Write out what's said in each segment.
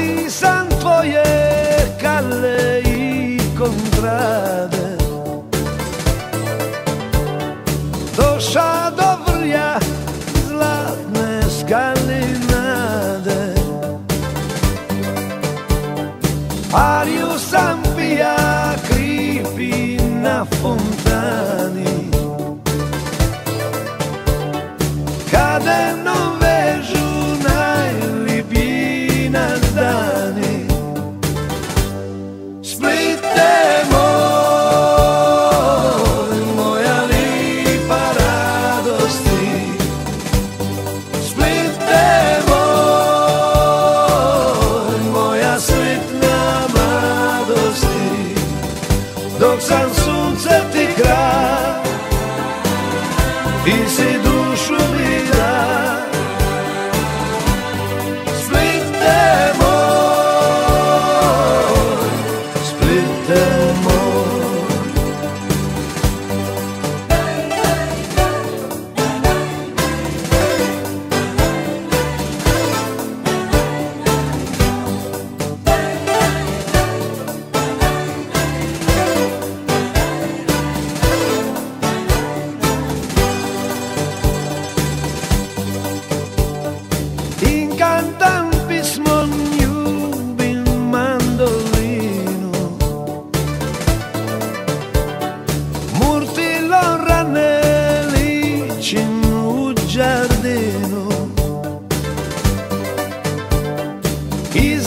ti san tvoje i kontrade Doša do vrja zlatne skalinade. Ariju sam pija kripi na fontani. Kadenom vežu Ti si dušu mi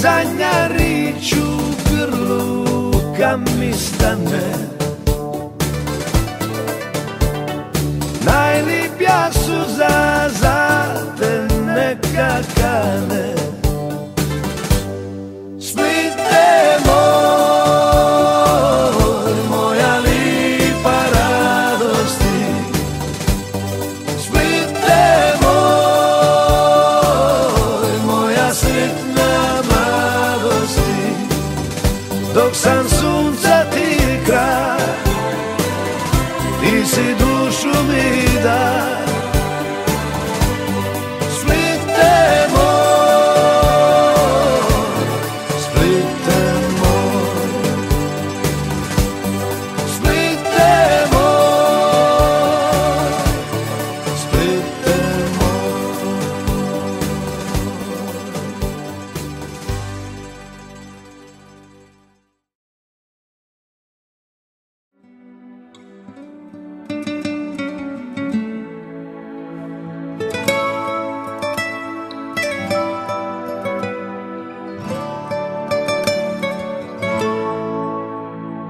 zadnja rič grlu kad mi stane si dušu mi daj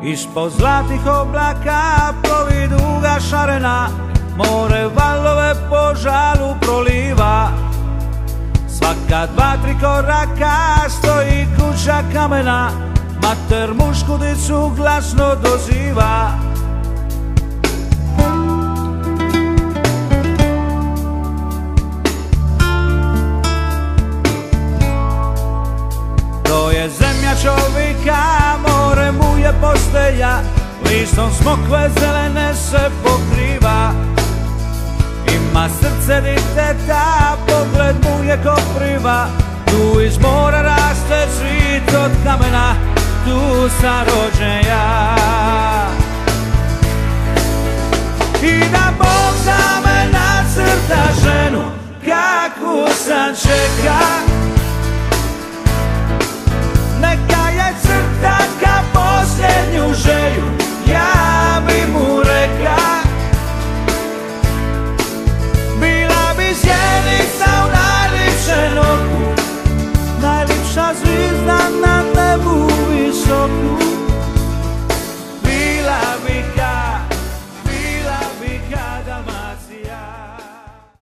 Ispod zlatih oblaka plovi duga šarena More valove po žalu proliva. Svaka dva, tri koraka stoji kuća kamena Mater mušku dicu glasno doziva postelja Listom smokve zelene se pokriva. Ima srce diteta, pogled mu je kopriva Tu iz mora raste cvit od kamena, tu sam rođen ja I da Bog za me nacrta ženu, kakvu sam čeka